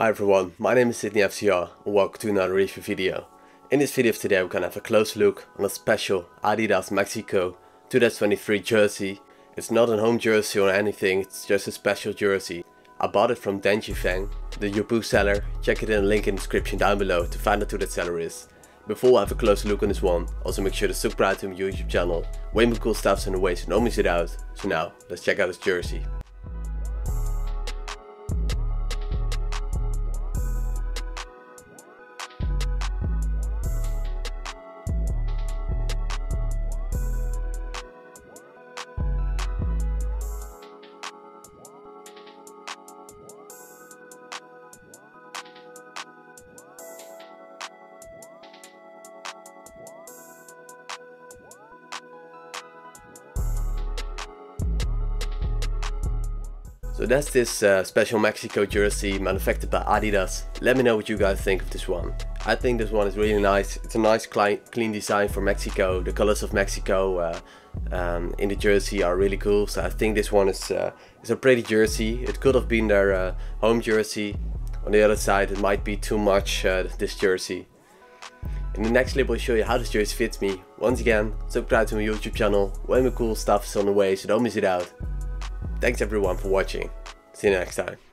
Hi everyone, my name is Sidney FCR and welcome to another review video. In this video of today we're gonna have a close look on a special Adidas Mexico 2023 jersey. It's not a home jersey or anything, it's just a special jersey. I bought it from Dengjingfeng, the Yupoo seller. Check it in the link in the description down below to find out who that seller is. Before I have a close look on this one, also make sure to subscribe to my YouTube channel. Way more cool stuff's on the way so don't miss it out. So now, let's check out this jersey. So that's this uh, special Mexico jersey manufactured by Adidas. Let me know what you guys think of this one. I think this one is really nice. It's a nice clean design for Mexico. The colors of Mexico uh, um, in the jersey are really cool. So I think this one is, uh, is a pretty jersey. It could have been their uh, home jersey. On the other side it might be too much uh, this jersey. In the next clip I'll show you how this jersey fits me. Once again, subscribe to my YouTube channel. Way more cool stuff is on the way so don't miss it out. Thanks everyone for watching. See you next time.